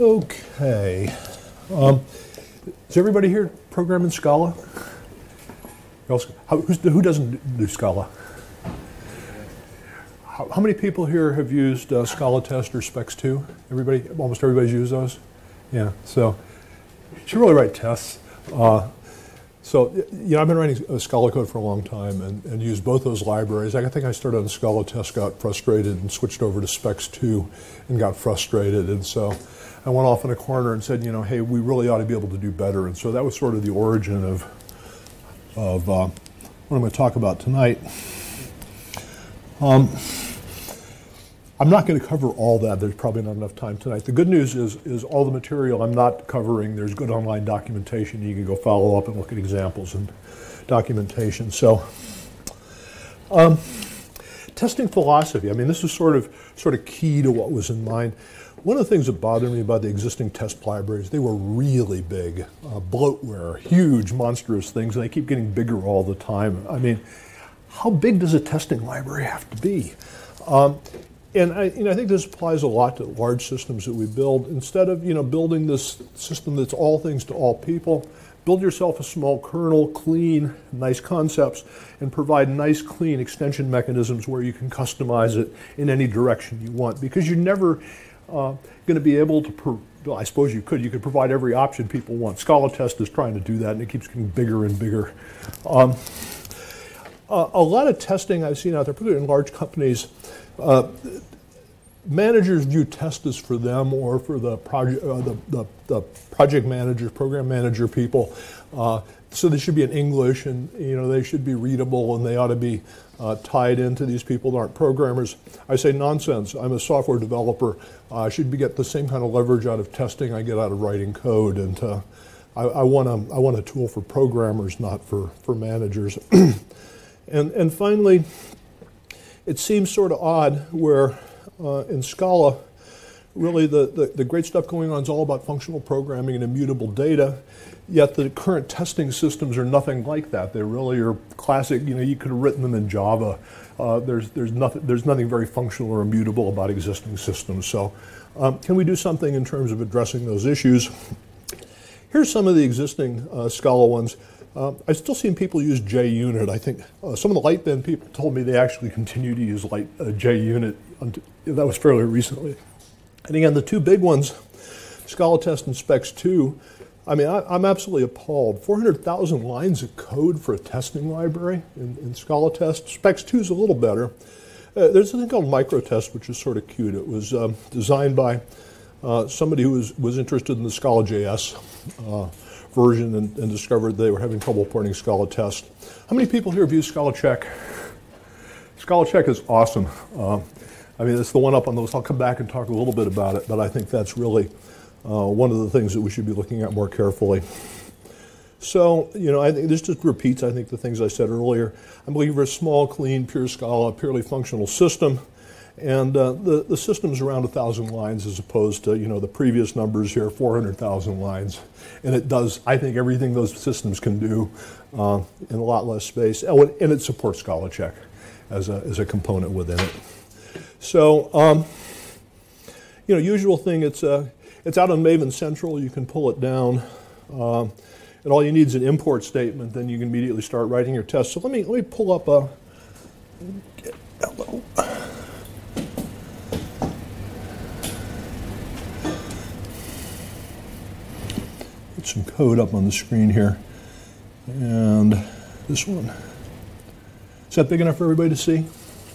Okay. Um, is everybody here programming Scala? How, who doesn't do Scala? How, how, many people here have used uh, Scala Test or Specs 2? Everybody, almost everybody's used those? Yeah, so you should really write tests. Uh, so, you know, I've been writing Scala code for a long time and, and used both those libraries. I think I started on Scala test, got frustrated, and switched over to Specs 2 and got frustrated. And so I went off in a corner and said, you know, hey, we really ought to be able to do better. And so that was sort of the origin of, of uh, what I'm going to talk about tonight. Um, I'm not going to cover all that. There's probably not enough time tonight. The good news is, is all the material I'm not covering, there's good online documentation. You can go follow up and look at examples and documentation. So, um, testing philosophy. I mean, this is sort of sort of key to what was in mind. One of the things that bothered me about the existing test libraries, they were really big, uh, bloatware, huge, monstrous things, and they keep getting bigger all the time. I mean, how big does a testing library have to be? Um, and I, you know, I think this applies a lot to large systems that we build. Instead of you know building this system that's all things to all people, build yourself a small kernel, clean, nice concepts, and provide nice, clean extension mechanisms where you can customize it in any direction you want. Because you're never uh, going to be able to. Per- well, I suppose you could. You could provide every option people want. Scala Test is trying to do that, and it keeps getting bigger and bigger. Um, uh, a lot of testing I've seen out there, particularly in large companies, uh, managers view test as for them or for the project, uh, the, the, the, project managers, program manager people. Uh, so they should be in English, and you know they should be readable, and they ought to be uh, tied into these people that aren't programmers. I say nonsense. I'm a software developer. I should be, get the same kind of leverage out of testing I get out of writing code, and uh, I, I, want a, I want a tool for programmers, not for for managers. and and finally, it seems sort of odd where uh, in Scala, really the, the, the, great stuff going on is all about functional programming and immutable data, yet the current testing systems are nothing like that. They really are classic, you know, you could have written them in Java. Uh, there's, there's, nothing, there's nothing very functional or immutable about existing systems. So um, can we do something in terms of addressing those issues? Here's some of the existing uh, Scala ones. Uh, I've still seen people use JUnit. I think uh, some of the Lightbend people told me they actually continue to use Light, uh, JUnit. That was fairly recently. And again, the two big ones, Scala Test and Specs 2, I mean, I, am absolutely appalled. 400,000 lines of code for a testing library in, in Scala Test. Specs 2 is a little better. Uh, there's a thing called Microtest, which is sort of cute. It was um, designed by uh, somebody who was, was interested in the Scala JS uh, version and, and, discovered they were having trouble porting Scala test. How many people here have used Scala Check? Scala Check is awesome. Uh, I mean, it's the one up on those. I'll come back and talk a little bit about it, but I think that's really uh, one of the things that we should be looking at more carefully. So, you know, I think this just repeats, I think, the things I said earlier. I believe we're a small, clean, pure Scala, purely functional system. And uh, the, the system's around 1,000 lines as opposed to, you know, the previous numbers here, 400,000 lines. And it does, I think, everything those systems can do uh, in a lot less space. Oh, and it supports Scala Check as a, as a component within it. So, um, you know, usual thing, it's, uh, it's out on Maven Central. You can pull it down. Um, and all you need is an import statement. Then you can immediately start writing your test. So let me, let me pull up a, hello. Put some code up on the screen here. And this one. Is that big enough for everybody to see?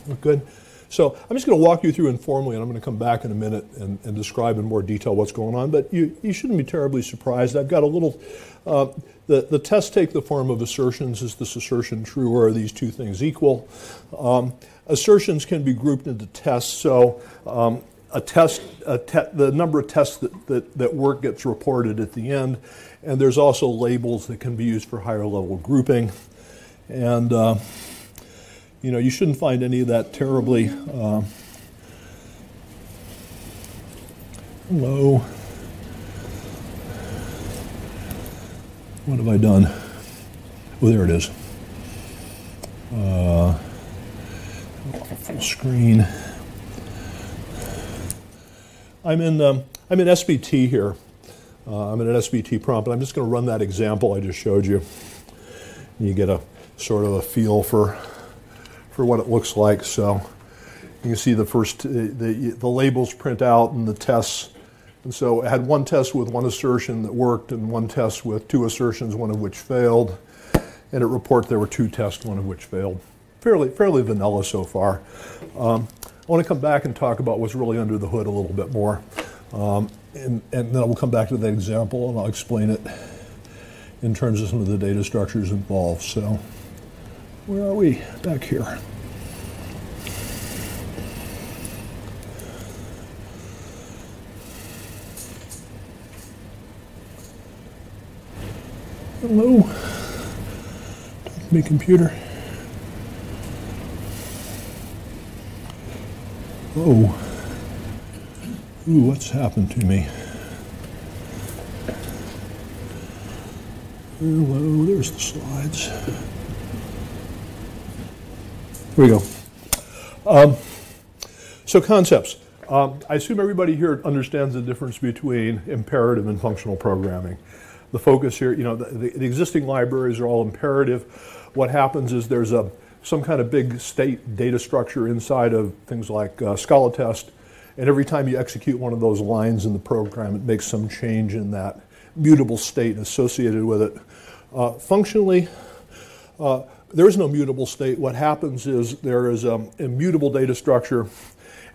Look good? So I'm just going to walk you through informally, and I'm going to come back in a minute and, and describe in more detail what's going on. But you, you shouldn't be terribly surprised. I've got a little, uh, the, the tests take the form of assertions. Is this assertion true or are these two things equal? Um, assertions can be grouped into tests. So um, a test, a te- the number of tests that, that, that work gets reported at the end. And there's also labels that can be used for higher level grouping. And, uh, you know, you shouldn't find any of that terribly uh, low. What have I done? Oh, there it is. Uh, full screen. I'm in, um, I'm in SBT here. Uh, I'm in an SBT prompt, but I'm just going to run that example I just showed you. And You get a sort of a feel for, for what it looks like. So you can see the first, uh, the, the labels print out and the tests. And so I had one test with one assertion that worked and one test with two assertions, one of which failed. And it reports there were two tests, one of which failed. Fairly, fairly vanilla so far. Um, I want to come back and talk about what's really under the hood a little bit more. Um, and, and then we'll come back to that example and I'll explain it in terms of some of the data structures involved. So where are we? Back here. Hello. Me, computer. Oh. Ooh, what's happened to me? Hello, there's the slides. Here we go. Um, so concepts. Um, I assume everybody here understands the difference between imperative and functional programming. The focus here, you know, the, the, the existing libraries are all imperative. What happens is there's a some kind of big state data structure inside of things like uh, Scala test, and every time you execute one of those lines in the program, it makes some change in that mutable state associated with it. Uh, functionally, uh, there is no mutable state. What happens is there is an immutable data structure,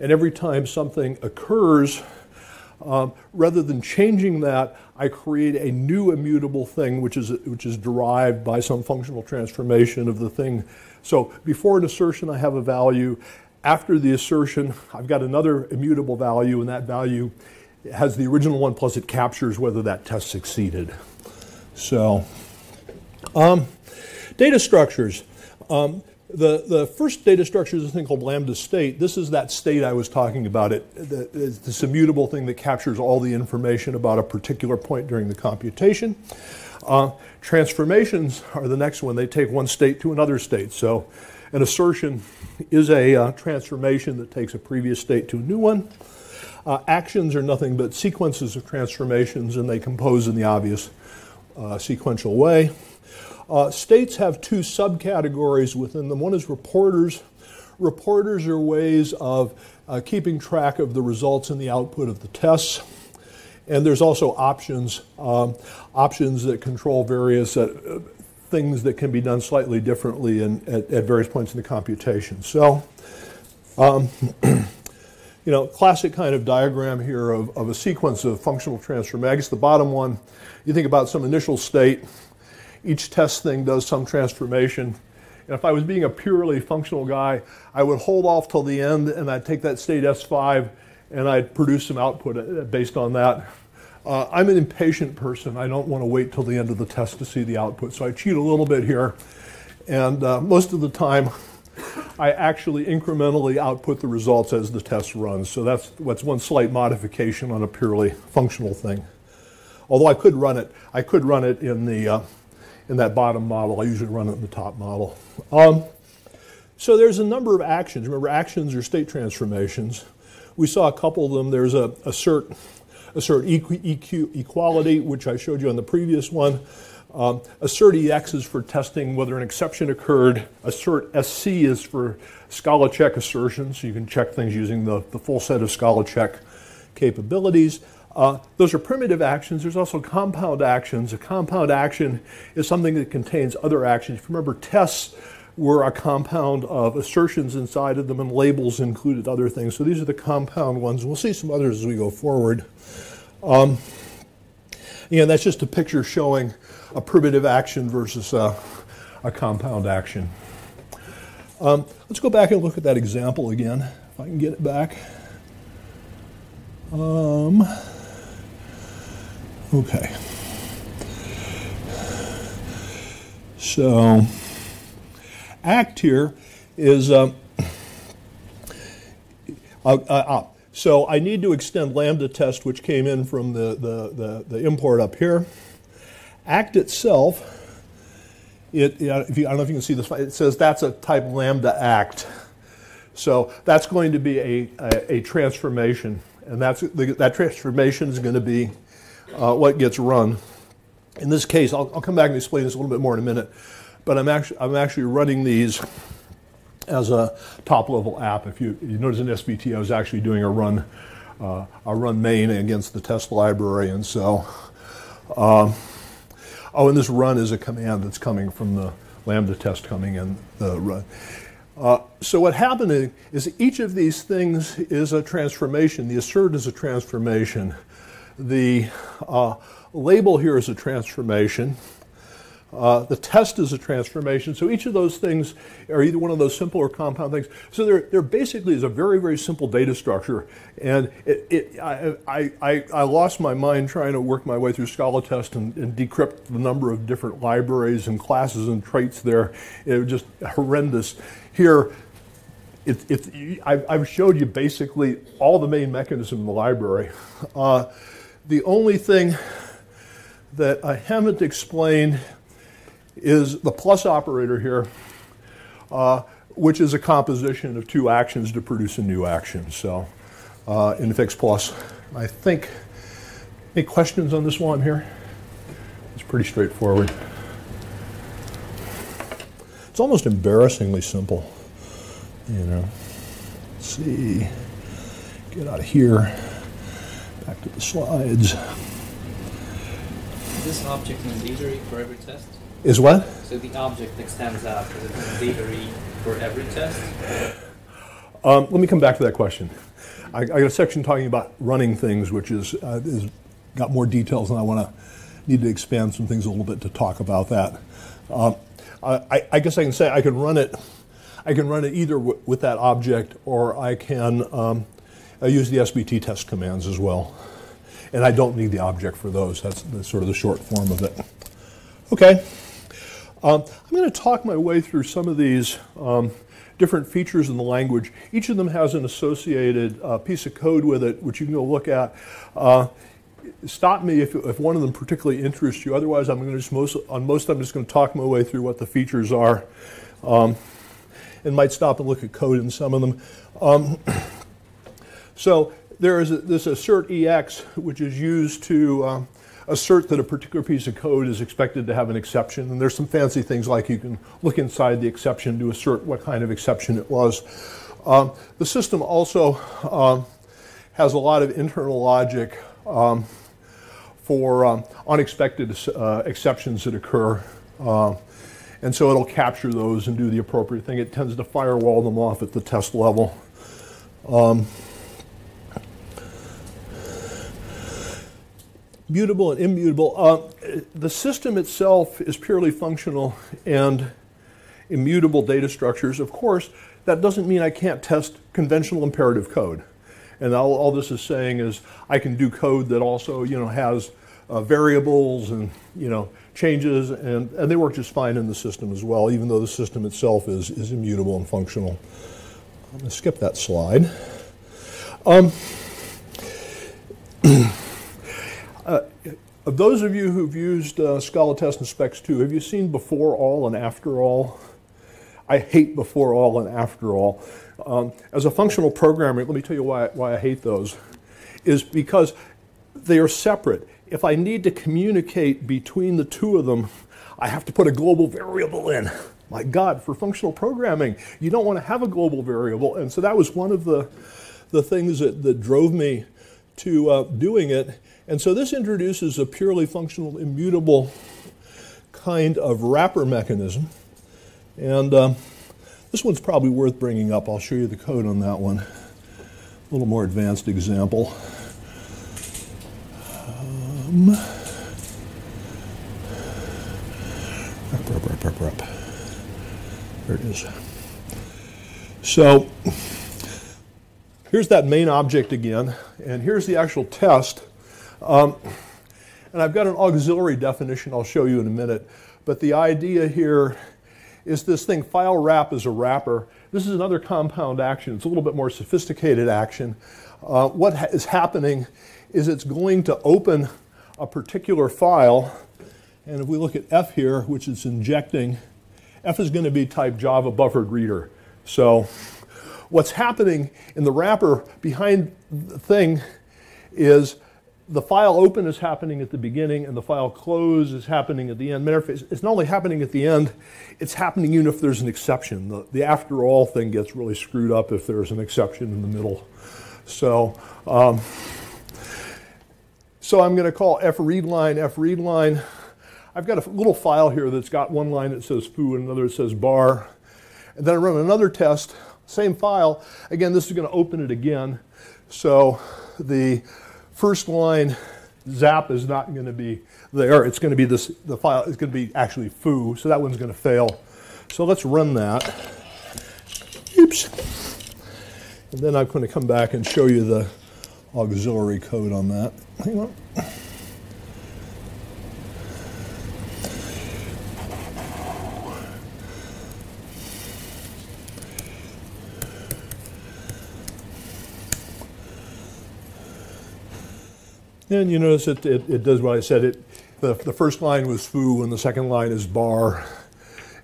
and every time something occurs, um, rather than changing that, I create a new immutable thing, which is, which is derived by some functional transformation of the thing. So before an assertion, I have a value. After the assertion, I've got another immutable value, and that value has the original one plus it captures whether that test succeeded. So, um, data structures. Um, the, the first data structure is a thing called lambda state. This is that state I was talking about. It, it's this immutable thing that captures all the information about a particular point during the computation. Uh, transformations are the next one. They take one state to another state. So an assertion is a uh, transformation that takes a previous state to a new one. Uh, actions are nothing but sequences of transformations, and they compose in the obvious uh, sequential way. Uh, states have two subcategories within them. One is reporters. Reporters are ways of uh, keeping track of the results and the output of the tests. And there's also options, um, options that control various uh, things that can be done slightly differently in, at, at, various points in the computation. So, um, you know, classic kind of diagram here of, of a sequence of functional transform. Guess the bottom one, you think about some initial state. Each test thing does some transformation. And if I was being a purely functional guy, I would hold off till the end and I'd take that state S5 and I'd produce some output uh, based on that. Uh, I'm an impatient person. I don't want to wait till the end of the test to see the output. So I cheat a little bit here. And uh, most of the time, I actually incrementally output the results as the test runs. So that's, that's one slight modification on a purely functional thing. Although I could run it, I could run it in, the, uh, in that bottom model. I usually run it in the top model. Um, so there's a number of actions. Remember, actions are state transformations. We saw a couple of them. There's a assert assert EQ, EQ equality, which I showed you on the previous one. Um, assert EX is for testing whether an exception occurred. Assert SC is for Scala check assertions. So you can check things using the, the full set of Scala check capabilities. Uh, those are primitive actions. There's also compound actions. A compound action is something that contains other actions. If you remember, tests were a compound of assertions inside of them, and labels included other things. So these are the compound ones. We'll see some others as we go forward. Um, again, that's just a picture showing a primitive action versus a, a compound action. Um, let's go back and look at that example again, if I can get it back. Um, okay. So, act here is um, uh, uh, so I need to extend lambda test, which came in from the, the, the, the import up here. Act itself, it, if you, I don't know if you can see this, it says that's a type lambda act. So that's going to be a, a, a transformation. And that's, that transformation is going to be uh, what gets run. In this case, I'll, I'll, come back and explain this a little bit more in a minute, but I'm actually, I'm actually running these as a top level app. If you, you notice in SBT, I was actually doing a run, uh, a run main against the test library. And so, um, oh, and this run is a command that's coming from the Lambda test coming in the run. Uh, so what happened is each of these things is a transformation. The assert is a transformation. The uh, label here is a transformation. Uh, the test is a transformation. So each of those things are either one of those simple or compound things. So there, there basically is a very, very simple data structure. And it, it, I, I, I lost my mind trying to work my way through Scala test and, and decrypt the number of different libraries and classes and traits there. It was just horrendous. Here, it, it, I, have showed you basically all the main mechanism in the library. Uh, the only thing that I haven't explained is the plus operator here, uh, which is a composition of two actions to produce a new action. So uh, infix plus, I think, any questions on this one here? It's pretty straightforward. It's almost embarrassingly simple, you know. Let's see, get out of here, back to the slides. Is this object in literary for every test? Is what? So the object extends out. Is it in for every test? Um, let me come back to that question. I, I, got a section talking about running things, which is, uh, is got more details, and I want to need to expand some things a little bit to talk about that. Um, I, I, guess I can say I can run it. I can run it either w- with that object, or I can um, I use the SBT test commands as well. And I don't need the object for those. That's, that's sort of the short form of it. Okay. Um, I'm going to talk my way through some of these um, different features in the language. Each of them has an associated uh, piece of code with it, which you can go look at. Uh, stop me if, if one of them particularly interests you. Otherwise, I'm going to just most on most. I'm just going to talk my way through what the features are, um, and might stop and look at code in some of them. Um, so there is a, this assert ex, which is used to um, assert that a particular piece of code is expected to have an exception. And there's some fancy things like you can look inside the exception to assert what kind of exception it was. Um, the system also um, has a lot of internal logic um, for um, unexpected uh, exceptions that occur. Uh, and so it'll capture those and do the appropriate thing. It tends to firewall them off at the test level. Um, mutable and immutable. Uh, the system itself is purely functional and immutable data structures. Of course, that doesn't mean I can't test conventional imperative code. And all, all this is saying is I can do code that also, you know, has uh, variables and, you know, changes, and, and they work just fine in the system as well, even though the system itself is, is immutable and functional. I'm going to skip that slide. Um, of those of you who've used uh, Scala Test and Specs 2, have you seen before all and after all? I hate before all and after all. Um, as a functional programmer, let me tell you why, why I hate those, is because they are separate. If I need to communicate between the two of them, I have to put a global variable in. My God, for functional programming, you don't want to have a global variable. And so that was one of the, the things that, that drove me to uh, doing it. And so this introduces a purely functional, immutable kind of wrapper mechanism. And um, this one's probably worth bringing up. I'll show you the code on that one. A little more advanced example. Um, up, up, up, there it is. So here's that main object again, and here's the actual test um, and I've got an auxiliary definition I'll show you in a minute. But the idea here is this thing, file wrap is a wrapper. This is another compound action. It's a little bit more sophisticated action. Uh, what ha is happening is it's going to open a particular file. And if we look at F here, which is injecting, F is going to be type Java buffered reader. So what's happening in the wrapper behind the thing is the file open is happening at the beginning and the file close is happening at the end. Matter of fact, it's not only happening at the end, it's happening even if there's an exception. The, the after all thing gets really screwed up if there's an exception in the middle. So, um, so I'm going to call f read line f read line. I've got a little file here that's got one line that says foo and another that says bar. And then I run another test, same file. Again, this is going to open it again. So the first line zap is not going to be there. It's going to be this, the file is going to be actually foo, so that one's going to fail. So let's run that. Oops. And then I'm going to come back and show you the auxiliary code on that. Hang on. And you notice it, it, it does what I said. It, the, the first line was foo and the second line is bar.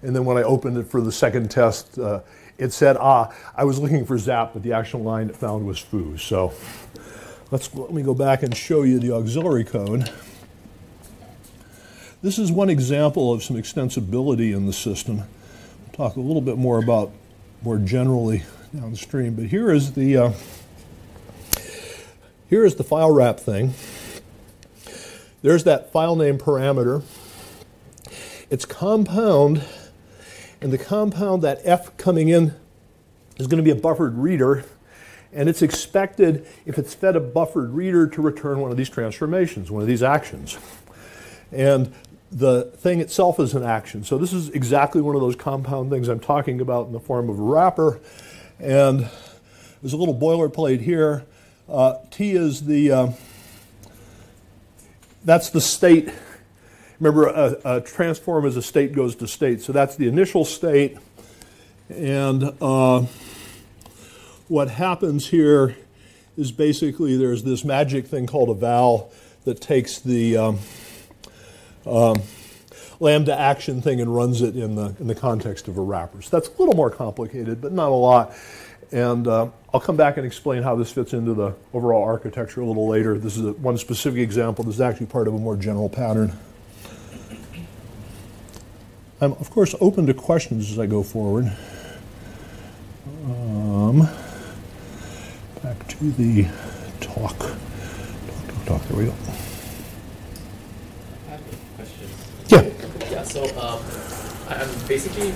And then when I opened it for the second test, uh, it said, ah, I was looking for zap, but the actual line it found was foo. So let's, let me go back and show you the auxiliary code. This is one example of some extensibility in the system. We'll talk a little bit more about more generally downstream, but here is the uh, here is the file wrap thing. There's that file name parameter. It's compound, and the compound, that F coming in, is going to be a buffered reader, and it's expected, if it's fed a buffered reader, to return one of these transformations, one of these actions. And the thing itself is an action. So this is exactly one of those compound things I'm talking about in the form of a wrapper. And there's a little boilerplate here. Uh, T is the, uh, that's the state. Remember, a, a, transform as a state goes to state. So that's the initial state. And uh, what happens here is basically there's this magic thing called a val that takes the um, um, lambda action thing and runs it in the, in the context of a wrapper. So that's a little more complicated, but not a lot. And uh, I'll come back and explain how this fits into the overall architecture a little later. This is a, one specific example. This is actually part of a more general pattern. I'm, of course, open to questions as I go forward. Um, back to the talk. Talk, talk, talk. There we go. I have a question. Yeah. Yeah, so um, I'm basically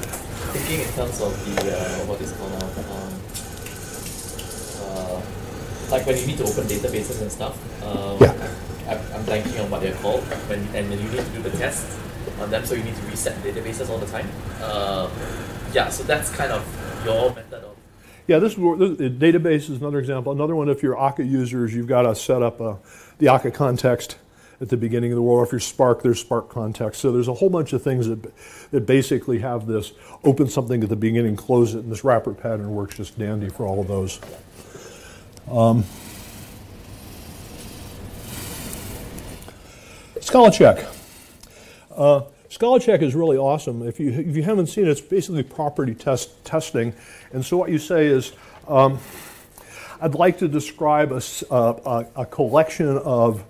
thinking in terms of the, uh, what is called now, um, uh, like when you need to open databases and stuff. Um, Yeah. I'm, I'm blanking on what they're called, when, and then you need to do the test on them, so you need to reset databases all the time. Uh, yeah, so that's kind of your method of Yeah, this, is this the database is another example. Another one, if you're Akka users, you've got to set up uh, the Akka context at the beginning of the world. Or if you're Spark, there's Spark context. So there's a whole bunch of things that, that basically have this open something at the beginning, close it, and this wrapper pattern works just dandy for all of those. Um, ScalaCheck. Uh, ScalaCheck is really awesome. If you, if you haven't seen it, it's basically property test testing. And so what you say is, um, I'd like to describe a a collection of, uh, uh,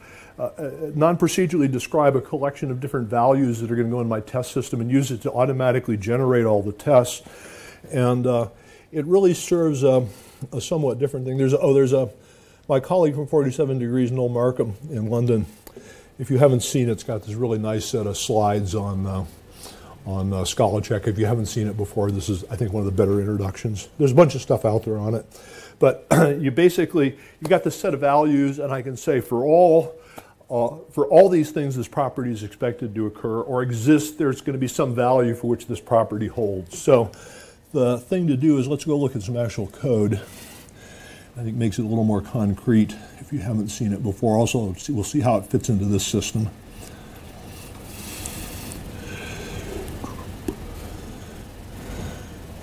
non-procedurally describe a collection of different values that are going to go in my test system and use it to automatically generate all the tests. And uh, it really serves a, a somewhat different thing. There's a, oh, there's a my colleague from 47 Degrees, Noel Markham in London. If you haven't seen it, it's got this really nice set of slides on uh, on uh, ScalaCheck. If you haven't seen it before, this is I think one of the better introductions. There's a bunch of stuff out there on it, but you basically you've got this set of values, and I can say for all. Uh, for all these things, this property is expected to occur or exist. There's going to be some value for which this property holds. So, the thing to do is let's go look at some actual code. I think makes it a little more concrete if you haven't seen it before. Also, we'll see how it fits into this system.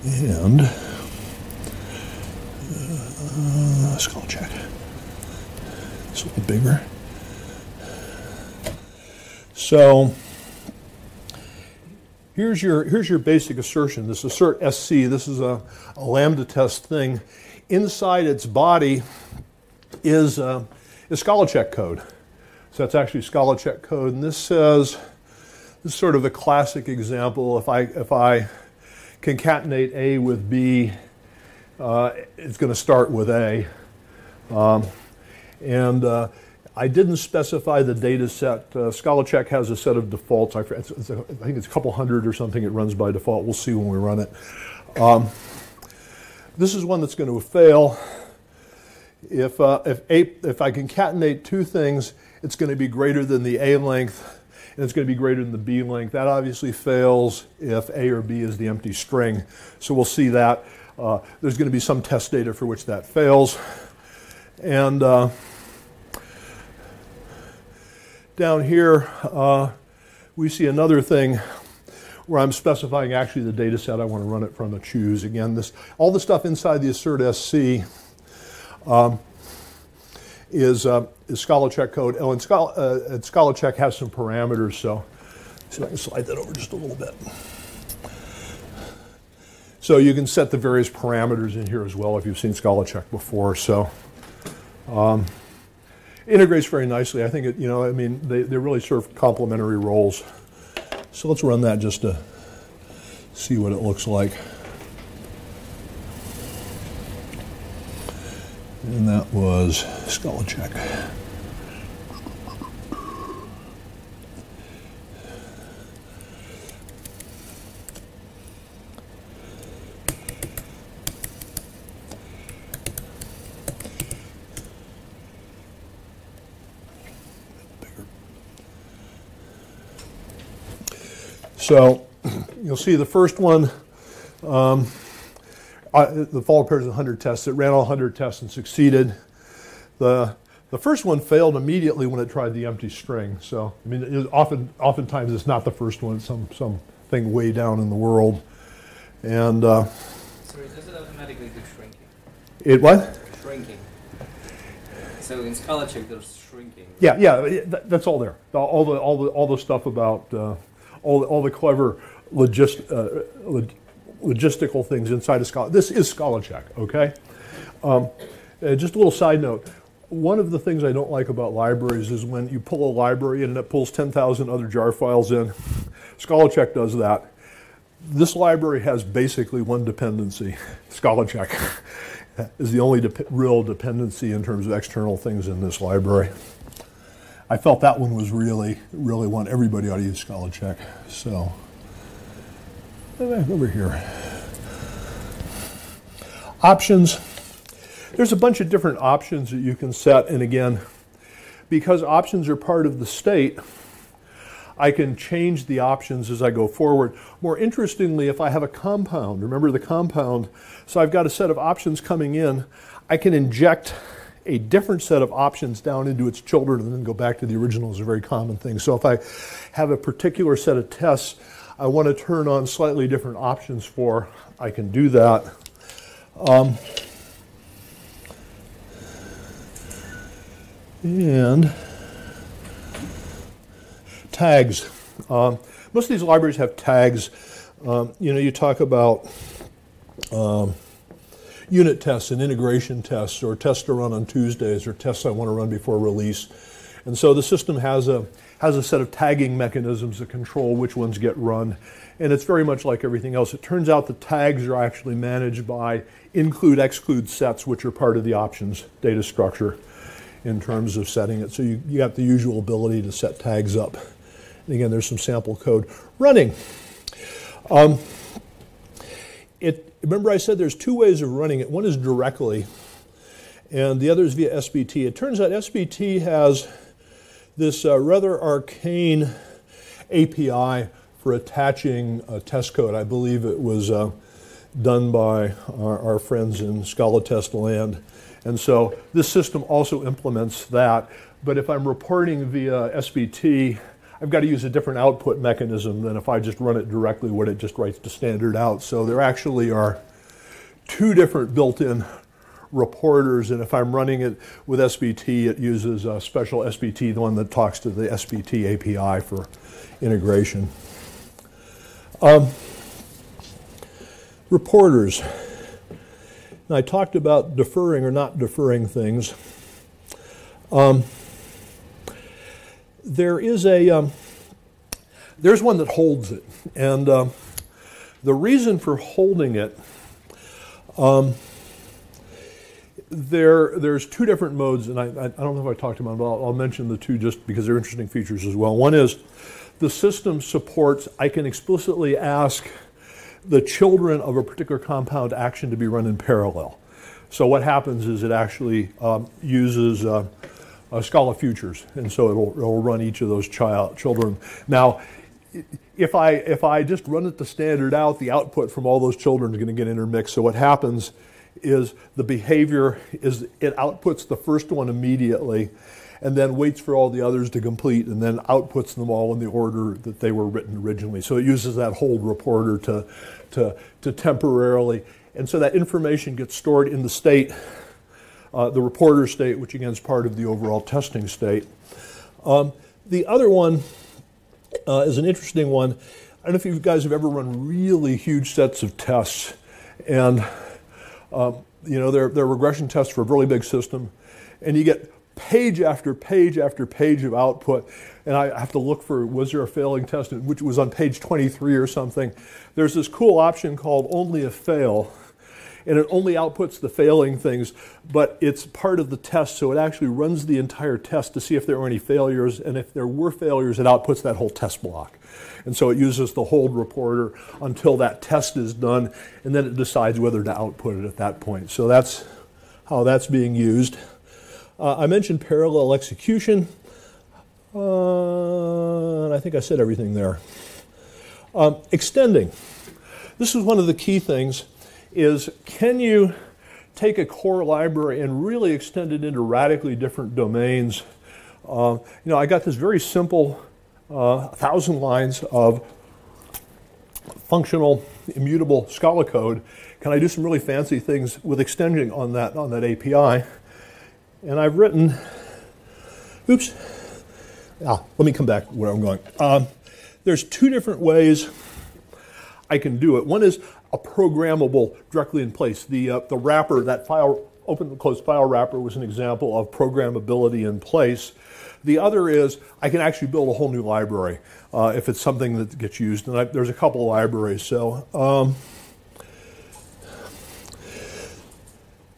And uh, ScalaCheck. It's a little bigger. Here's your, here's your basic assertion. This assert SC, this is a, a lambda test thing. Inside its body is, uh, is ScalaCheck code. So that's actually ScalaCheck code. And this says, this is sort of the classic example. If I, if I concatenate A with B, uh, it's going to start with A. Um, and uh, I didn't specify the data set. Uh, ScalaCheck has a set of defaults. I, think it's a couple hundred or something it runs by default. We'll see when we run it. Um, this is one that's going to fail. If, uh, if, a, if I concatenate two things, it's going to be greater than the A length, and it's going to be greater than the B length. That obviously fails if A or B is the empty string. So we'll see that. Uh, there's going to be some test data for which that fails. And uh, down here, uh, we see another thing where I'm specifying actually the data set I want to run it from a choose. Again, this all the stuff inside the assert SC um, is, uh, is ScalaCheck code. Oh, and, Schol uh, has some parameters, so see if I can slide that over just a little bit. So you can set the various parameters in here as well if you've seen ScalaCheck before. So um, integrates very nicely. I think it, you know, I mean, they, they really serve complementary roles. So let's run that just to see what it looks like. And that was ScalaCheck. So you'll see the first one, um, uh, the fault pairs 100 tests. It ran all 100 tests and succeeded. The, the first one failed immediately when it tried the empty string. So, I mean, it often, oftentimes it's not the first one, it's some, something way down in the world. And uh, Sorry, does it automatically do shrinking? it what? Shrinking. So in ScalaCheck, there's shrinking. Yeah, yeah, that, that's all there. All the, all the, all the stuff about uh, all, all the clever logist, uh, log, logistical things inside of Scala. This is ScalaCheck, okay? Um, uh, just a little side note. One of the things I don't like about libraries is when you pull a library and it pulls 10,000 other jar files in. ScalaCheck does that. This library has basically one dependency. ScalaCheck is the only de real dependency in terms of external things in this library. I felt that one was really, really one everybody ought to use ScalaCheck. So, over here. Options. There's a bunch of different options that you can set, and again, because options are part of the state, I can change the options as I go forward. More interestingly, if I have a compound, remember the compound, so I've got a set of options coming in, I can inject a different set of options down into its children and then go back to the original is a very common thing. So if I have a particular set of tests I want to turn on slightly different options for, I can do that. Um, and tags. Um, most of these libraries have tags. Um, you know, you talk about um, unit tests and integration tests or tests to run on Tuesdays or tests I want to run before release. And so the system has a, has a set of tagging mechanisms that control which ones get run. And it's very much like everything else. It turns out the tags are actually managed by include exclude sets, which are part of the options data structure in terms of setting it. So you, you got the usual ability to set tags up. And again, there's some sample code running. Um, it, remember I said there's two ways of running it. One is directly, and the other is via SBT. It turns out SBT has this uh, rather arcane API for attaching a test code. I believe it was uh, done by our, our friends in ScalaTest land. And so this system also implements that. But if I'm reporting via SBT, I've got to use a different output mechanism than if I just run it directly when it just writes to standard out. So there actually are two different built-in reporters, and if I'm running it with SBT, it uses a special SBT, the one that talks to the SBT API for integration. Um, reporters. Now, I talked about deferring or not deferring things. Um, there is a um, there's one that holds it, and uh, the reason for holding it um, there, there's two different modes, and I, I, don't know if I talked about them, but I'll, I'll mention the two just because they're interesting features as well. One is the system supports, I can explicitly ask the children of a particular compound action to be run in parallel. So what happens is it actually um, uses uh, uh, Scala futures, and so it'll, it'll run each of those child, children. Now, if I, if I just run it the standard out, the output from all those children is going to get intermixed. So what happens is the behavior is it outputs the first one immediately and then waits for all the others to complete and then outputs them all in the order that they were written originally. So it uses that hold reporter to, to, to temporarily, and so that information gets stored in the state, uh, the reporter state, which again is part of the overall testing state. Um, the other one uh, is an interesting one. I don't know if you guys have ever run really huge sets of tests and um, you know, they're, they're regression tests for a really big system, and you get page after page after page of output. And I have to look for was there a failing test, which was on page 23 or something. There's this cool option called only a fail, and it only outputs the failing things, but it's part of the test, so it actually runs the entire test to see if there are any failures, and if there were failures, it outputs that whole test block. And so it uses the hold reporter until that test is done, and then it decides whether to output it at that point. So that's how that's being used. Uh, I mentioned parallel execution, uh, and I think I said everything there. Um, extending. This is one of the key things is can you take a core library and really extend it into radically different domains? Uh, you know, I got this very simple uh, 1,000 lines of functional immutable Scala code. Can I do some really fancy things with extending on that, on that API? And I've written, oops, ah, let me come back where I'm going. Um, there's two different ways I can do it. One is a programmable directly in place. The, uh, the wrapper, that file, open and close file wrapper was an example of programmability in place. The other is I can actually build a whole new library uh, if it's something that gets used. And I, there's a couple of libraries. So um,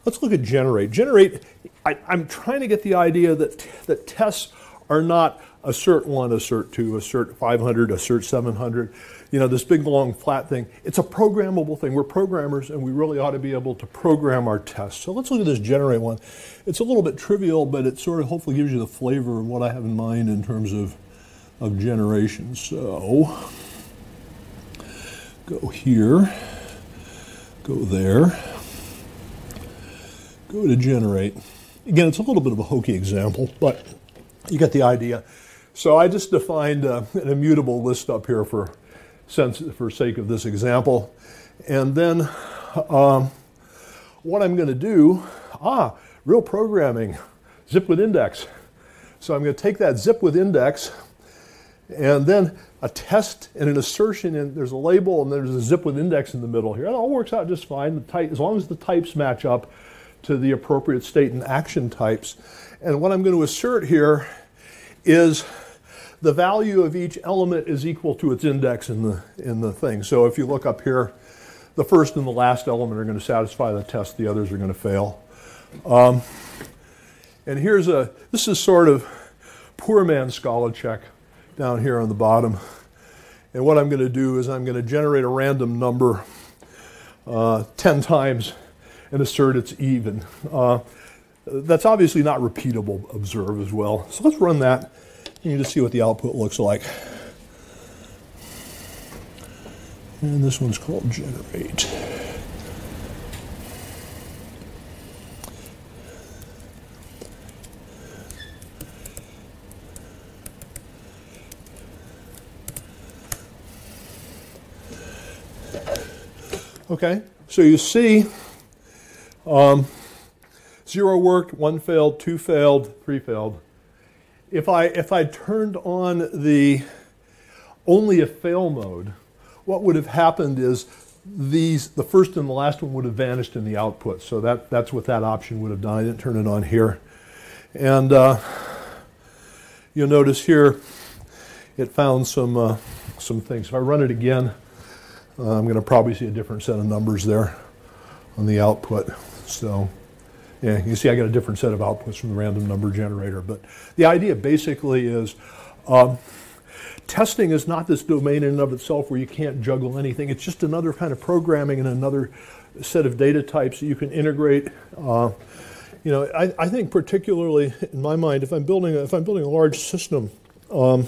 let's look at generate. Generate, I, am trying to get the idea that, that tests are not assert 1, assert 2, assert 500, assert 700 you know, this big long flat thing. It's a programmable thing. We're programmers and we really ought to be able to program our tests. So let's look at this generate one. It's a little bit trivial, but it sort of hopefully gives you the flavor of what I have in mind in terms of, of generation. So go here, go there, go to generate. Again, it's a little bit of a hokey example, but you get the idea. So I just defined uh, an immutable list up here for sense for sake of this example. And then um, what I'm going to do, ah, real programming, zip with index. So I'm going to take that zip with index and then a test and an assertion, and there's a label and there's a zip with index in the middle here. It all works out just fine, type, as long as the types match up to the appropriate state and action types. And what I'm going to assert here is the value of each element is equal to its index in the, in the thing. So if you look up here, the first and the last element are going to satisfy the test, the others are going to fail. Um, and here's a, this is sort of poor man's Scala check down here on the bottom. And what I'm going to do is I'm going to generate a random number uh, 10 times and assert it's even. Uh, that's obviously not repeatable, observe as well. So let's run that. You just see what the output looks like. And this one's called generate. Okay, so you see um, zero worked, one failed, two failed, three failed if I if I turned on the only a fail mode, what would have happened is these, the first and the last one would have vanished in the output. So that, that's what that option would have done. I didn't turn it on here. And uh, you'll notice here it found some, uh, some things. If I run it again, uh, I'm going to probably see a different set of numbers there on the output. So yeah, you see I got a different set of outputs from the random number generator. But the idea basically is um, testing is not this domain in and of itself where you can't juggle anything. It's just another kind of programming and another set of data types that you can integrate. Uh, you know, I, I, think particularly in my mind, if I'm building a, if I'm building a large system um,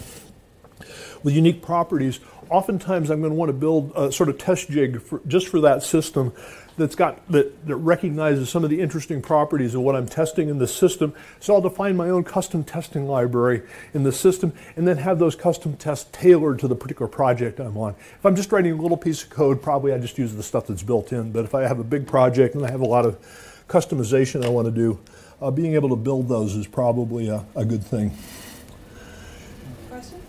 with unique properties, oftentimes I'm going to want to build a sort of test jig for, just for that system that's got that, that recognizes some of the interesting properties of what I'm testing in the system. So I'll define my own custom testing library in the system and then have those custom tests tailored to the particular project I'm on. If I'm just writing a little piece of code, probably I just use the stuff that's built in. But if I have a big project and I have a lot of customization I want to do, uh, being able to build those is probably a, a good thing. Question?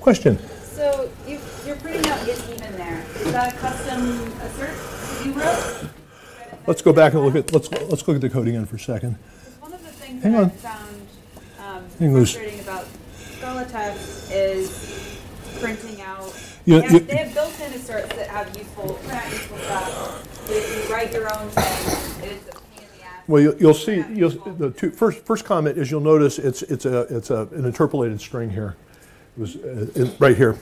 Question? So you, you're printing out get even there. Is that a custom assert that you wrote? Let's go back and look at let's let's look at the code again for a second. One of the things Hang that on. I found um, frustrating about ScalaTest is printing out. You- they, have, you- they have built-in asserts that have useful, out useful stuff. But if you write your own thing, it is a pain in the ass. Well, you, you'll see. You'll, the two, first first comment is you'll notice it's it's a it's a an interpolated string here. It was uh, it, right here.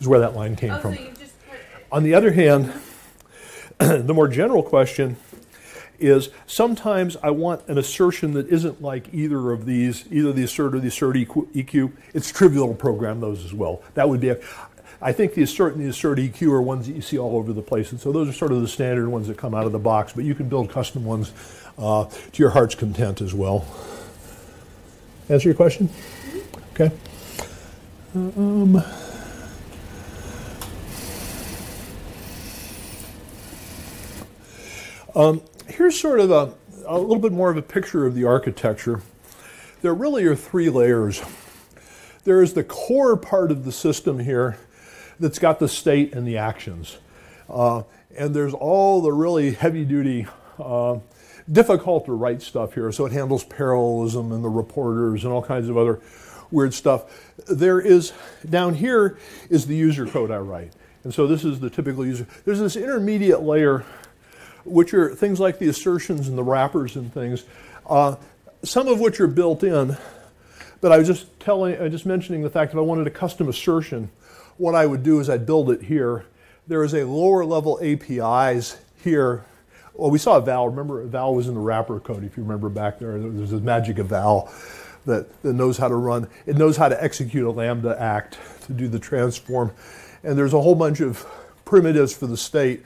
Is where that line came Oh, so from. you just put On the other hand, the more general question is sometimes I want an assertion that isn't like either of these, either the assert or the assert EQ. It's trivial to program those as well. That would be a, I think the assert and the assert EQ are ones that you see all over the place. And so those are sort of the standard ones that come out of the box, but you can build custom ones uh, to your heart's content as well. Answer your question? Okay. Um, Um, here's sort of a, a little bit more of a picture of the architecture. There really are three layers. There is the core part of the system here that's got the state and the actions. Uh, and there's all the really heavy duty, uh, difficult to write stuff here. So it handles parallelism and the reporters and all kinds of other weird stuff. There is, down here is the user code I write. And so this is the typical user. There's this intermediate layer which are things like the assertions and the wrappers and things, uh, some of which are built in. But I was just telling, uh, just mentioning the fact that if I wanted a custom assertion, what I would do is I'd build it here. There is a lower level APIs here. Well, we saw a val. Remember, Val was in the wrapper code. If you remember back there, there's this magic eval that, that knows how to run. It knows how to execute a Lambda act to do the transform. And there's a whole bunch of primitives for the state.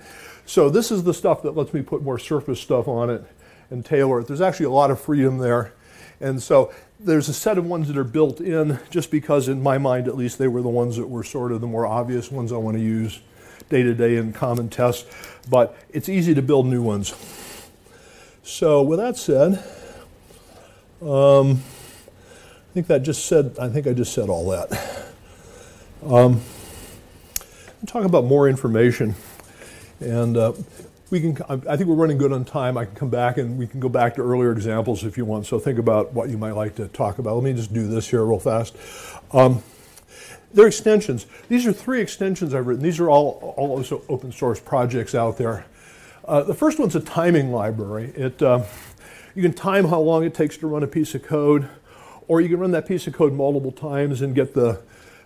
So this is the stuff that lets me put more surface stuff on it and tailor it. There's actually a lot of freedom there. And so there's a set of ones that are built in just because in my mind at least they were the ones that were sort of the more obvious ones I want to use day to day in common tests. But it's easy to build new ones. So with that said, um, I think that just said, I think I just said all that. Um, talk about more information. And uh, we can, I think we're running good on time. I can come back and we can go back to earlier examples if you want. So think about what you might like to talk about. Let me just do this here real fast. Um, they're extensions. These are three extensions I've written. These are all, all also open source projects out there. Uh, the first one's a timing library. It, uh, you can time how long it takes to run a piece of code, or you can run that piece of code multiple times and get the,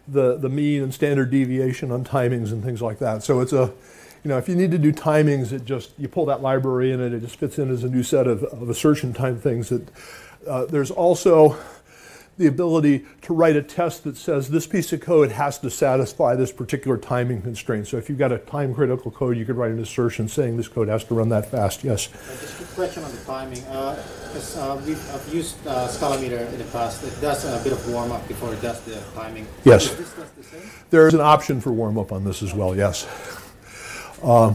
the, the mean and standard deviation on timings and things like that. So it's a, you know, if you need to do timings, it just, you pull that library in and it just fits in as a new set of, of assertion time things. That, uh, there's also the ability to write a test that says this piece of code has to satisfy this particular timing constraint. So if you've got a time critical code, you could write an assertion saying this code has to run that fast. Yes. Uh, Just a question on the timing. Uh, uh, we've, I've used uh, ScalaMeter in the past. It does a bit of warm up before it does the timing. Yes. Is this does the same? There's an option for warm up on this as well, yes. Uh,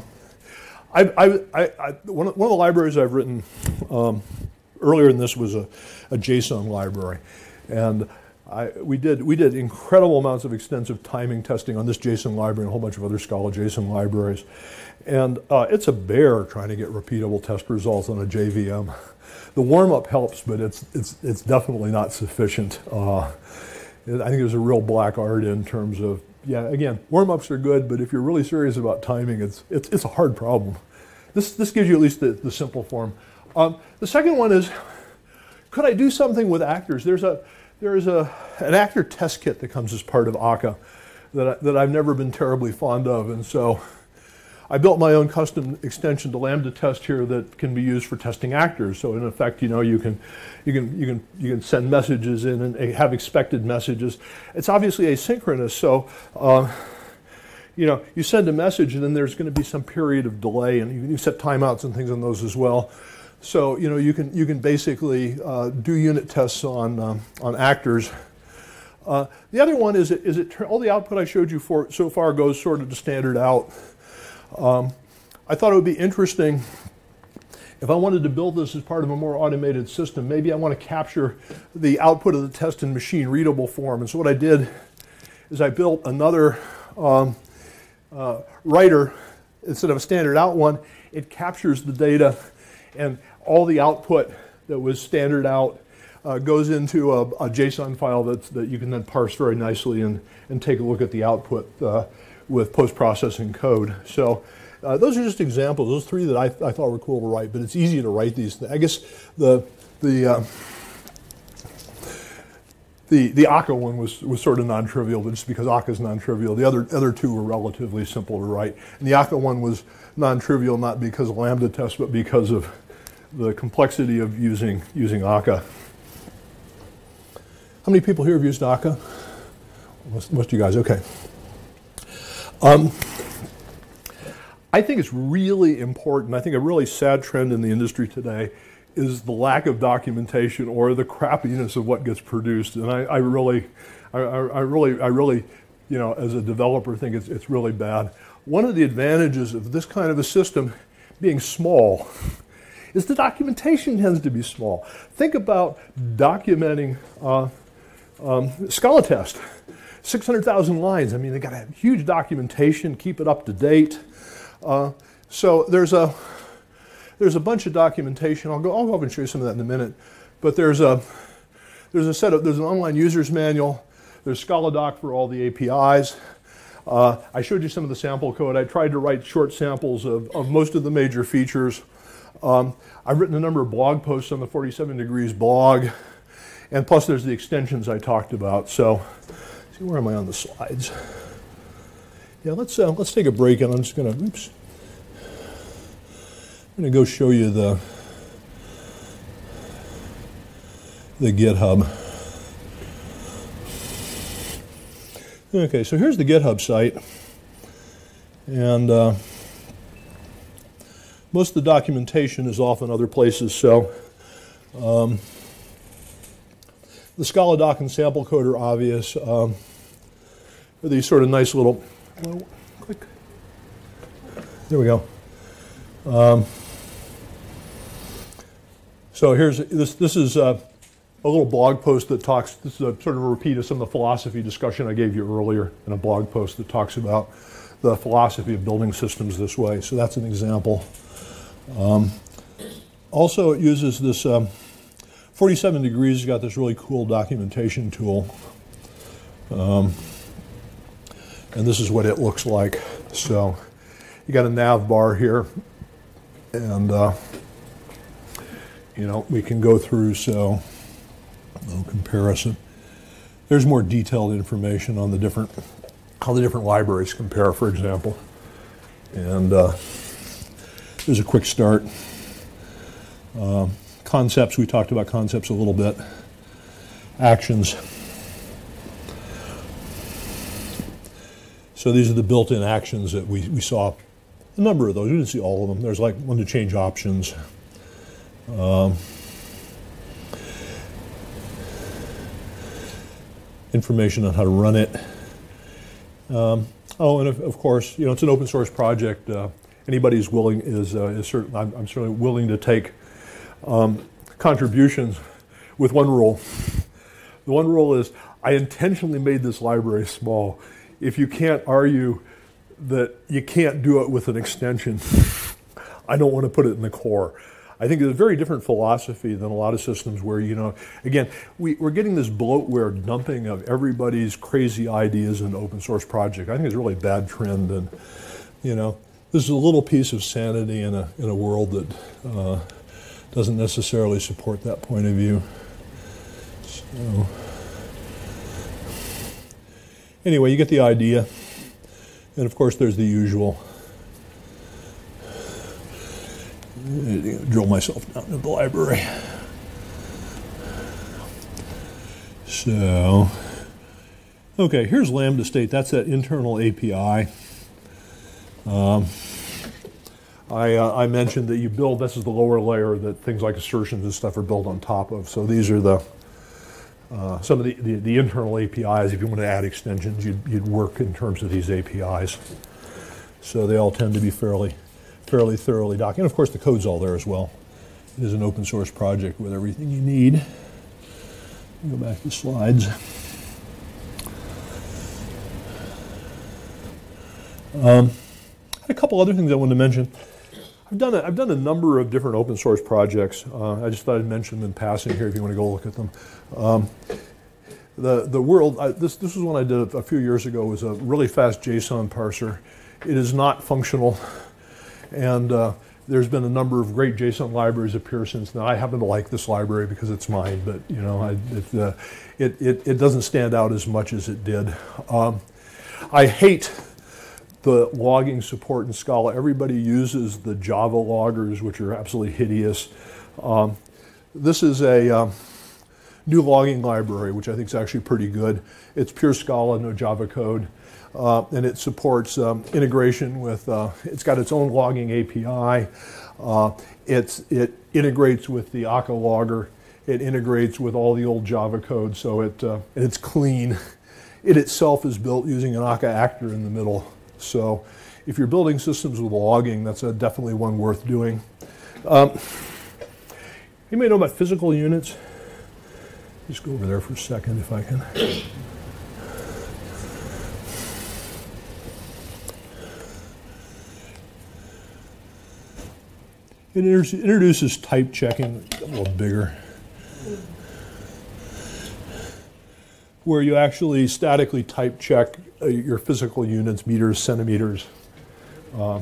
I, I, I, I, one, of, one of the libraries I've written um, earlier in this was a, a JSON library. And I, we did we did incredible amounts of extensive timing testing on this JSON library and a whole bunch of other Scala JSON libraries, and uh, it's a bear trying to get repeatable test results on a JVM. The warm up helps, but it's it's it's definitely not sufficient. Uh, I think there's a real black art in terms of yeah. Again, warm ups are good, but if you're really serious about timing, it's it's it's a hard problem. This this gives you at least the, the simple form. Um, the second one is, could I do something with actors? There's a there's a, an actor test kit that comes as part of Akka that, I, that I've never been terribly fond of. And so I built my own custom extension to LambdaTest here that can be used for testing actors. So in effect, you know, you can, you can, you can, you can send messages in and have expected messages. It's obviously asynchronous. So, uh, you know, you send a message and then there's going to be some period of delay and you, you set timeouts and things on those as well. So you know you can you can basically uh, do unit tests on um, on actors. Uh, the other one is it, is it all the output I showed you for so far goes sort of to standard out. Um, I thought it would be interesting if I wanted to build this as part of a more automated system. Maybe I want to capture the output of the test in machine readable form. And so what I did is I built another um, uh, writer instead of a standard out one. It captures the data and all the output that was standard out uh, goes into a, a, JSON file that you can then parse very nicely and, and take a look at the output uh, with post-processing code. So uh, those are just examples. Those three that I, I, thought were cool to write, but it's easy to write these. I guess the the uh, the the Akka one was, was sort of non-trivial, but just because Akka is non-trivial. The other other two were relatively simple to write. And the Akka one was non-trivial not because of LambdaTests, but because of the complexity of using using Akka. How many people here have used Akka? Most, most of you guys, okay. Um, I think it's really important. I think a really sad trend in the industry today is the lack of documentation or the crappiness of what gets produced. And I, I really, I, I, really, I really, you know, as a developer, think it's, it's really bad. One of the advantages of this kind of a system being small is the documentation tends to be small. Think about documenting uh, um, Scala test, 600,000 lines. I mean, they got to have huge documentation, keep it up to date. Uh, so there's a there's a bunch of documentation. I'll go I'll go over and show you some of that in a minute. But there's a there's a set of there's an online user's manual. There's ScalaDoc for all the APIs. Uh, I showed you some of the sample code. I tried to write short samples of, of most of the major features. Um, I've written a number of blog posts on the 47 Degrees blog, and plus there's the extensions I talked about. So, see where am I on the slides? Yeah, let's uh, let's take a break, and I'm just gonna oops. I'm gonna go show you the the GitHub. Okay, so here's the GitHub site. And uh, most of the documentation is off in other places, so um, the ScalaDoc and sample code are obvious. Um, these sort of nice little, well, click. There we go. Um, so here's this. This is uh, a little blog post that talks, this is a sort of a repeat of some of the philosophy discussion I gave you earlier in a blog post that talks about the philosophy of building systems this way. So that's an example. Um, also, it uses this um, 47 degrees, got this really cool documentation tool. Um, and this is what it looks like. So you got a nav bar here, and uh, you know, we can go through so no comparison. There's more detailed information on the different, how the different libraries compare, for example. And uh, there's a quick start. Uh, concepts, we talked about concepts a little bit. Actions. So these are the built-in actions that we, we saw a number of those. We didn't see all of them. There's like one to change options. Um, information on how to run it. Um, oh, and of, of, course, you know, it's an open source project. Uh, anybody who's willing is, uh, is certain, I'm, I'm, certainly willing to take um, contributions with one rule. The one rule is I intentionally made this library small. If you can't argue that you can't do it with an extension, I don't want to put it in the core. I think it's a very different philosophy than a lot of systems where, you know, again, we, we're getting this bloatware dumping of everybody's crazy ideas in open source project. I think it's a really bad trend. And, you know, this is a little piece of sanity in a, in a world that uh, doesn't necessarily support that point of view. So, anyway, you get the idea. And of course, there's the usual. drill myself down to the library. So, okay, here's LambdaState. That's that internal API. Um, I, uh, I mentioned that you build, this is the lower layer that things like assertions and stuff are built on top of. So these are the uh, some of the, the, the, internal APIs. If you want to add extensions, you'd, you'd work in terms of these APIs. So they all tend to be fairly fairly thoroughly documented. And of course, the code's all there as well. It is an open source project with everything you need. Go back to slides. Um, a couple other things I wanted to mention. I've done a, I've done a number of different open source projects. Uh, I just thought I'd mention them in passing here if you want to go look at them. Um, the the world I, this this was one I did a few years ago. Was a really fast JSON parser. It is not functional. And uh, there's been a number of great JSON libraries appear since then. I happen to like this library because it's mine, but you know, I, it, uh, it, it, it, doesn't stand out as much as it did. Um, I hate the logging support in Scala. Everybody uses the Java loggers, which are absolutely hideous. Um, this is a um, new logging library, which I think is actually pretty good. It's pure Scala, no Java code. Uh, and it supports um, integration with, uh, it's got its own logging API. Uh, it integrates with the Akka logger. It integrates with all the old Java code, so it, uh, it's clean. It itself is built using an Akka actor in the middle. So if you're building systems with logging, that's definitely one worth doing. Um, you may know about physical units. Just go over there for a second if I can. It introduces type checking, a little bigger, where you actually statically type check your physical units, meters, centimeters. Uh,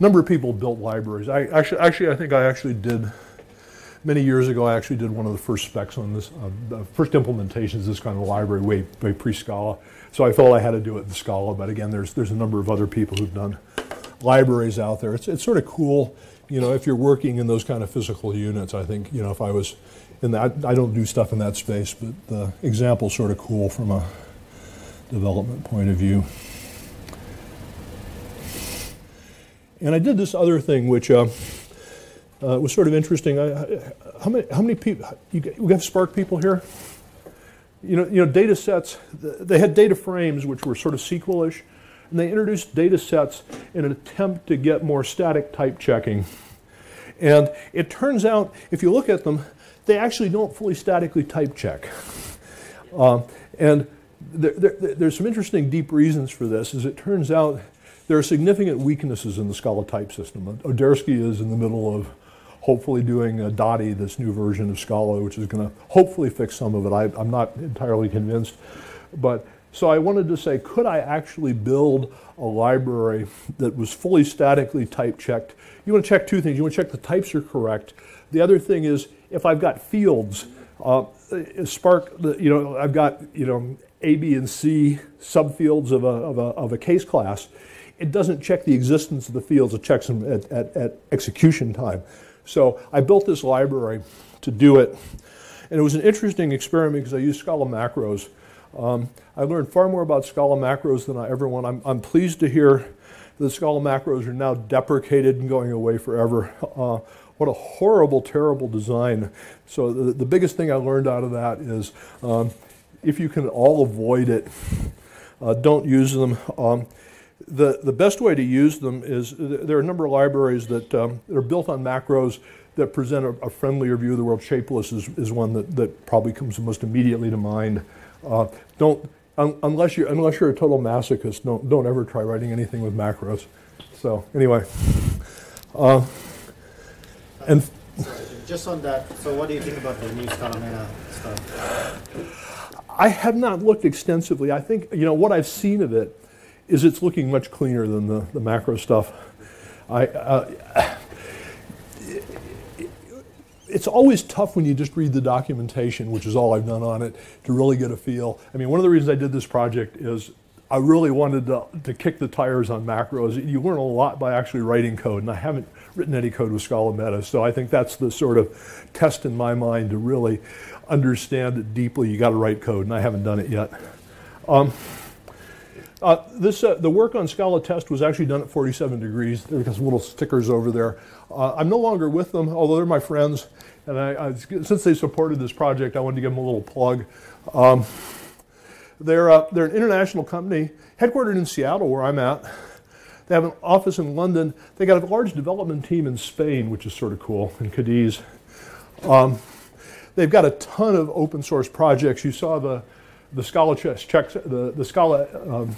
number of people built libraries. I actually, actually, I think I actually did many years ago. I actually did one of the first specs on this, uh, the first implementations of this kind of library, way, way pre-Scala. So I felt I had to do it in Scala. But again, there's there's a number of other people who've done libraries out there. It's it's sort of cool you know, if you're working in those kind of physical units, I think, you know, if I was in that, I don't do stuff in that space, but the example's sort of cool from a development point of view. And I did this other thing, which uh, uh, was sort of interesting. I, how many, how many people, you, we have Spark people here? You know, you know, data sets, they had data frames which were sort of SQL-ish, and they introduced data sets in an attempt to get more static type checking. And it turns out, if you look at them, they actually don't fully statically type check. Uh, and there, there, there's some interesting deep reasons for this, as it turns out there are significant weaknesses in the Scala type system. Odersky is in the middle of hopefully doing a Dotty, this new version of Scala, which is going to hopefully fix some of it. I, am not entirely convinced. But so I wanted to say, could I actually build a library that was fully statically type checked? You want to check two things. You want to check the types are correct. The other thing is, if I've got fields, uh, Spark, you know, I've got, you know, A, B, and C subfields of a, of a, of a case class. It doesn't check the existence of the fields, it checks them at, at, at execution time. So I built this library to do it. And it was an interesting experiment because I used Scala macros um, I learned far more about Scala macros than I ever want. I'm, I'm pleased to hear that Scala macros are now deprecated and going away forever. Uh, what a horrible, terrible design. So the, the biggest thing I learned out of that is um, if you can all avoid it, uh, don't use them. Um, the, the best way to use them is there are a number of libraries that, um, that are built on macros that present a, a friendlier view of the world. Shapeless is, is one that, that probably comes most immediately to mind. Uh, don't un, unless you unless you're a total masochist, don't don't ever try writing anything with macros. So anyway, uh, and Just on that, so what do you think about the new Scalameta stuff? I have not looked extensively. I think you know what I've seen of it is it's looking much cleaner than the, the macro stuff. I, uh, it's always tough when you just read the documentation, which is all I've done on it, to really get a feel. I mean, one of the reasons I did this project is I really wanted to, to kick the tires on macros. You learn a lot by actually writing code, and I haven't written any code with Scalameta, so I think that's the sort of test in my mind to really understand it deeply. You got to write code, and I haven't done it yet. Um, uh, this, uh, the work on ScalaTest was actually done at 47 degrees. There's some little stickers over there. Uh, I'm no longer with them, although they're my friends. And I, I, since they supported this project, I wanted to give them a little plug. Um, they're, uh, they're an international company, headquartered in Seattle, where I'm at. They have an office in London. They got a large development team in Spain, which is sort of cool, in Cadiz. Um, they've got a ton of open source projects. You saw the the Scala checks, checks the, the Scala, um,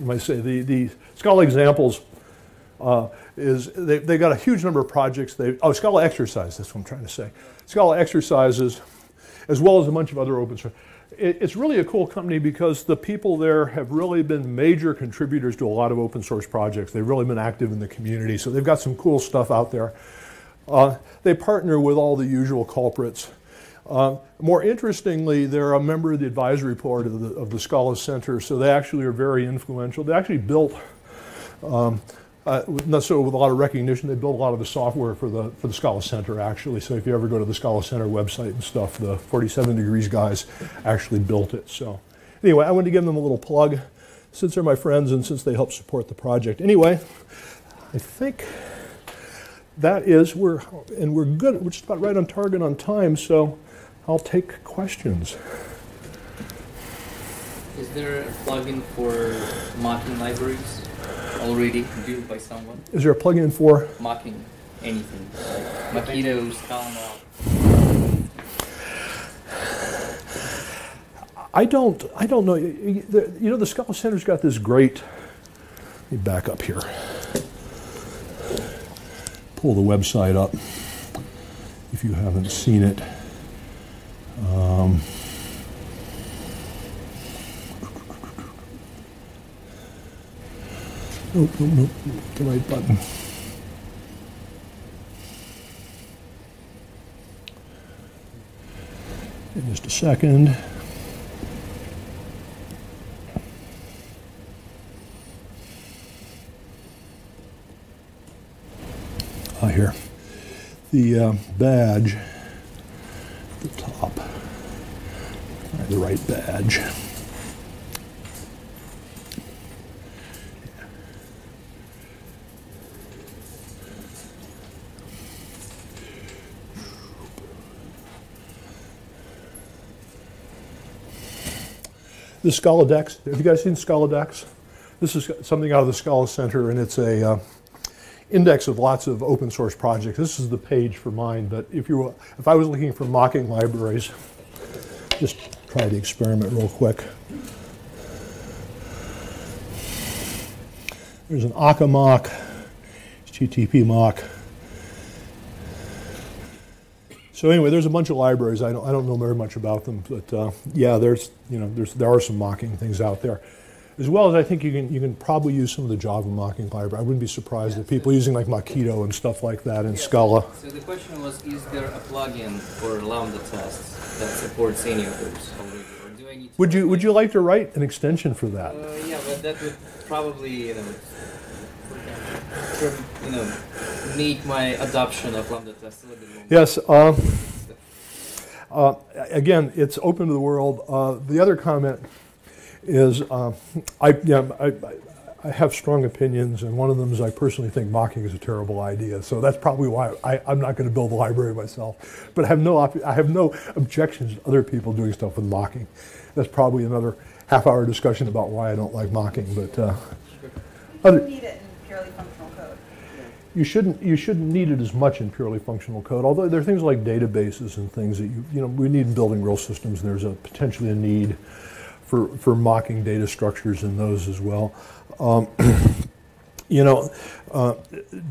you might say, the, the Scala examples uh, is they, they got a huge number of projects. They, oh, Scala exercise, that's what I'm trying to say. Scala exercises, as well as a bunch of other open source. It, it's really a cool company because the people there have really been major contributors to a lot of open source projects. They've really been active in the community, so they've got some cool stuff out there. Uh, they partner with all the usual culprits. Uh, more interestingly, they're a member of the advisory board of the, of the Scala Center, so they actually are very influential. They actually built, um, uh, not so with a lot of recognition, they built a lot of the software for the, for the Scala Center, actually. So if you ever go to the Scala Center website and stuff, the 47 Degrees guys actually built it. So anyway, I wanted to give them a little plug since they're my friends and since they help support the project. Anyway, I think that is, we're, and we're good, we're just about right on target on time, so I'll take questions. Is there a plugin for mocking libraries already built by someone? Is there a plugin for? Mocking anything. Like Mockito, Scala. I don't. I don't know. You know, the Scala Center's got this great. Let me back up here. Pull the website up if you haven't seen it. Um, nope, nope, nope, the right button. In just a second. Ah, here. The uh, badge at the top. The right badge. The Scaladex. Have you guys seen Scaladex? This is something out of the Scala Center, and it's a uh, index of lots of open source projects. This is the page for mine, but if you if I was looking for mocking libraries, just try the experiment real quick. There's an Akka mock, GTP mock. So anyway, there's a bunch of libraries. I don't, I don't know very much about them, but uh, yeah, there's you know there's there are some mocking things out there, as well as I think you can you can probably use some of the Java mocking library. I wouldn't be surprised if people using like Mockito and stuff like that in Scala. So the question was, is there a plugin for Lambda tests that supports any of those already? Or do I need to Would you would you like to write an extension for that? Uh, yeah, but that would probably, you know, you know, make my adoption of LambdaTests a little bit more. Yes. Uh, uh, again, it's open to the world. Uh, the other comment is uh, I, yeah, I, I have strong opinions, and one of them is I personally think mocking is a terrible idea. So that's probably why I, I'm not going to build a library myself. But I have no op- I have no objections to other people doing stuff with mocking. That's probably another half-hour discussion about why I don't like mocking. But uh, You need it in purely functional code. you shouldn't you shouldn't need it as much in purely functional code. Although there are things like databases and things that you you know we need in building real systems. And there's a potentially a need for for mocking data structures in those as well. Um, you know, uh,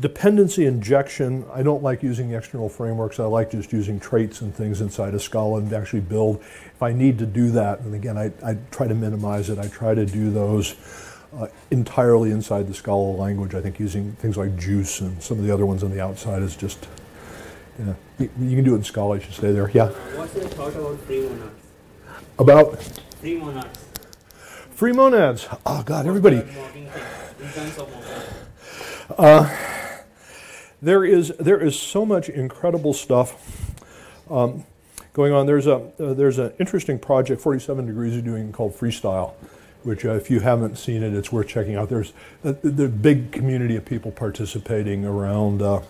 dependency injection. I don't like using external frameworks. I like just using traits and things inside of Scala and actually build. If I need to do that, and again, I, I try to minimize it. I try to do those uh, entirely inside the Scala language. I think using things like Guice and some of the other ones on the outside is just, you know, you, you can do it in Scala. You should stay there. Yeah. What's your thought about free monads? About Free monads. free monads. Oh God, everybody. Mocking. there is there is so much incredible stuff um, going on. There's a uh, there's an interesting project 47 Degrees is doing called Freestyle, which uh, if you haven't seen it, it's worth checking out. There's a, the big community of people participating around. Uh,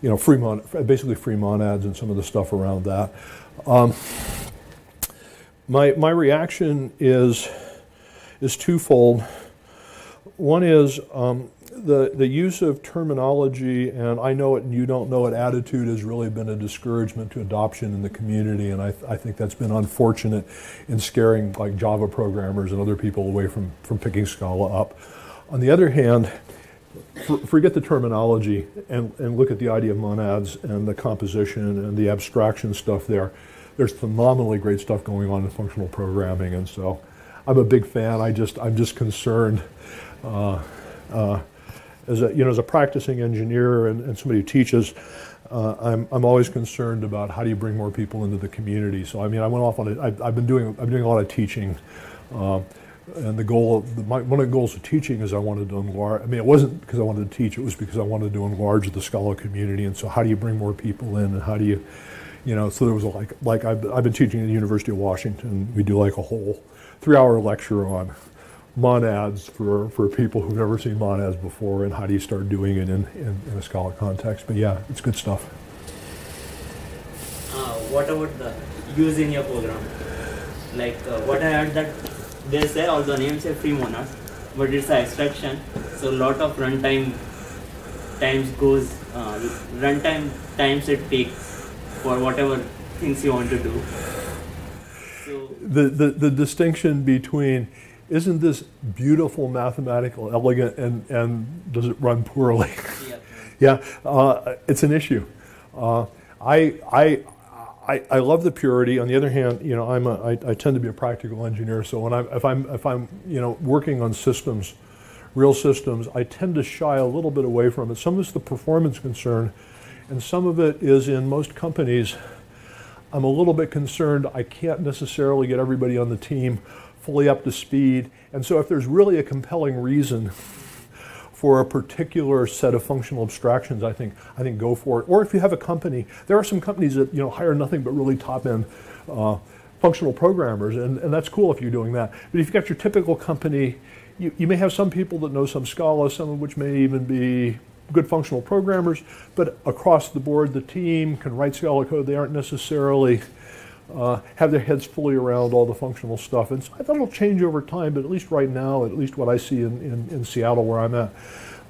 you know, free mon- basically free monads and some of the stuff around that. Um, my my reaction is is twofold. One is um, the, the use of terminology and I know it and you don't know it attitude has really been a discouragement to adoption in the community, and I, I think that's been unfortunate in scaring like Java programmers and other people away from, from picking Scala up. On the other hand, for, forget the terminology and, and look at the idea of monads and the composition and the abstraction stuff there. There's phenomenally great stuff going on in functional programming, and so I'm a big fan. I just I'm just concerned. Uh, uh, as a you know as a practicing engineer and, and somebody who teaches, uh, I'm I'm always concerned about how do you bring more people into the community. So I mean I went off on it. I've been doing I'm doing a lot of teaching. Uh, and the goal of the, my, one of the goals of teaching is I wanted to enlarge. I mean, it wasn't because I wanted to teach; it was because I wanted to enlarge the Scala community. And so, how do you bring more people in, and how do you, you know? So there was like like I've, I've been teaching at the University of Washington. We do like a whole three-hour lecture on monads for, for people who've never seen monads before and how do you start doing it in, in, in a Scala context. But yeah, it's good stuff. Uh, what about the use in your program? Like uh, what I heard that they say the names are free monads, but it's an abstraction. So a lot of runtime times goes uh, runtime times it takes for whatever things you want to do. So The, the, the distinction between isn't this beautiful, mathematical, elegant, and, and does it run poorly? yeah. yeah, uh, it's an issue. Uh, I, I, I, I love the purity. On the other hand, you know, I'm a, I, I tend to be a practical engineer. So when I, if I'm, if I'm, you know, working on systems, real systems, I tend to shy a little bit away from it. Some of it's the performance concern, and some of it is in most companies. I'm a little bit concerned. I can't necessarily get everybody on the team fully up to speed. And so if there's really a compelling reason for a particular set of functional abstractions, I think I think go for it. Or if you have a company, there are some companies that you know hire nothing but really top end uh, functional programmers, and, and that's cool if you're doing that. But if you've got your typical company, you, you may have some people that know some Scala, some of which may even be good functional programmers, but across the board, the team can write Scala code. They aren't necessarily uh, have their heads fully around all the functional stuff. And so I thought it'll change over time, but at least right now, at least what I see in, in, in Seattle where I'm at,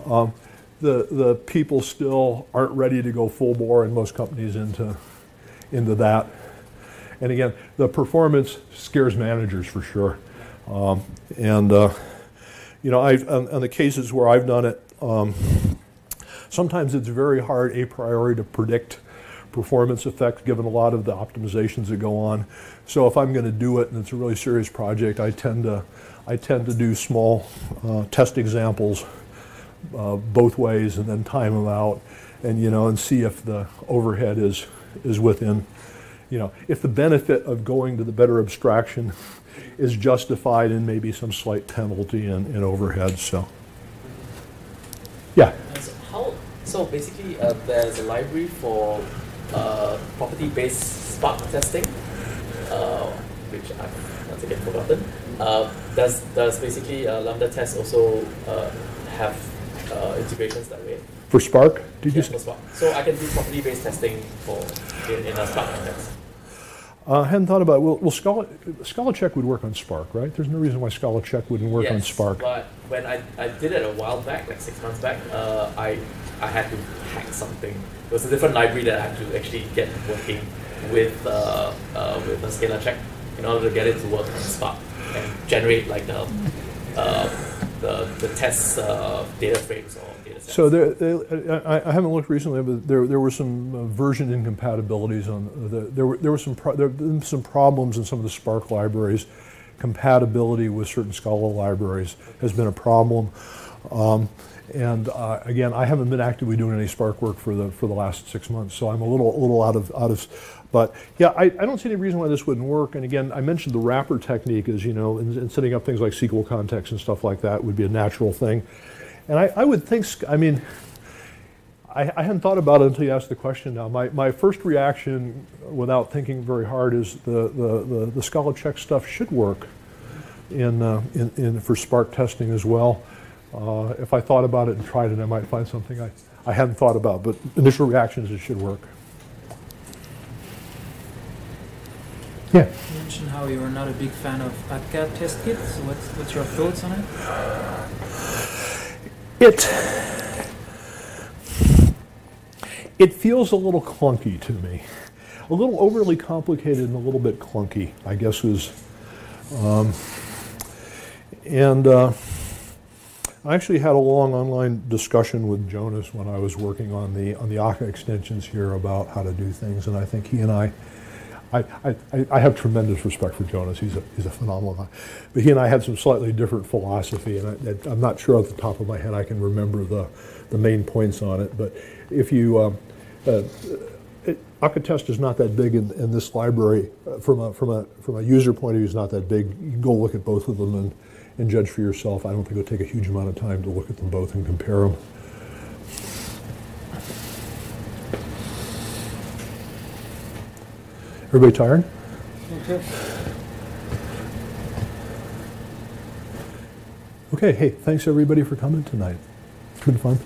um, the, the people still aren't ready to go full bore in most companies into, into that. And again, the performance scares managers for sure. Um, and, uh, you know, I've, on, on, the cases where I've done it, um, sometimes it's very hard a priori to predict performance effects given a lot of the optimizations that go on. So if I'm going to do it and it's a really serious project, I tend to I tend to do small uh, test examples uh, both ways and then time them out and you know and see if the overhead is is within you know. If the benefit of going to the better abstraction is justified in maybe some slight penalty in, in overhead so. Yeah so basically uh, there's a library for uh, property-based Spark testing, uh, which I've once again forgotten. Uh, does does basically uh, LambdaTest also uh, have uh, integrations that way? For Spark, did yeah, you? For Spark. So I can do property-based testing for in, in a Spark context. Uh, I hadn't thought about, well, well Scala, ScalaCheck would work on Spark, right? There's no reason why ScalaCheck wouldn't work on Yes, Spark. But when I, I did it a while back, like six months back, uh, I I had to hack something. It was a different library that I had to actually get working with uh, uh, with a ScalaCheck in order to get it to work on Spark and generate like the uh, the the test uh, data frames or sets. So there, there- I, I haven't looked recently, but there, there were some uh, version incompatibilities on the, there were, there were some, pro- there some problems in some of the Spark libraries. Compatibility with certain Scala libraries has been a problem. Um, and uh, again, I haven't been actively doing any Spark work for the, for the last six months, so I'm a little, a little out of, out of, but yeah, I, I don't see any reason why this wouldn't work. And again, I mentioned the wrapper technique is, you know, in, in setting up things like SQL context and stuff like that would be a natural thing. And I, I would think, I mean, I, I hadn't thought about it until you asked the question now. My, my first reaction, without thinking very hard, is the, the, the, the ScalaCheck stuff should work in, uh, in, in, for Spark testing as well. Uh, if I thought about it and tried it, I might find something I, I hadn't thought about, but initial reactions, it should work. Yeah. You mentioned how you are not a big fan of ATCAD test kits. What's, what's your thoughts on it? It it feels a little clunky to me, a little overly complicated and a little bit clunky. I guess is, um, and uh, I actually had a long online discussion with Jonas when I was working on the on the Akka extensions here about how to do things, and I think he and I. I, I, I have tremendous respect for Jonas. He's a, he's a phenomenal guy. But he and I had some slightly different philosophy, and I, I'm not sure off the top of my head I can remember the, the main points on it. But if you, um, uh, it, Akkatest is not that big in, in this library. Uh, from, a, from, a, from a user point of view, it's not that big. You can go look at both of them and, and judge for yourself. I don't think it'll take a huge amount of time to look at them both and compare them. Everybody tired? Okay, Okay, hey, thanks everybody for coming tonight. It's been fun.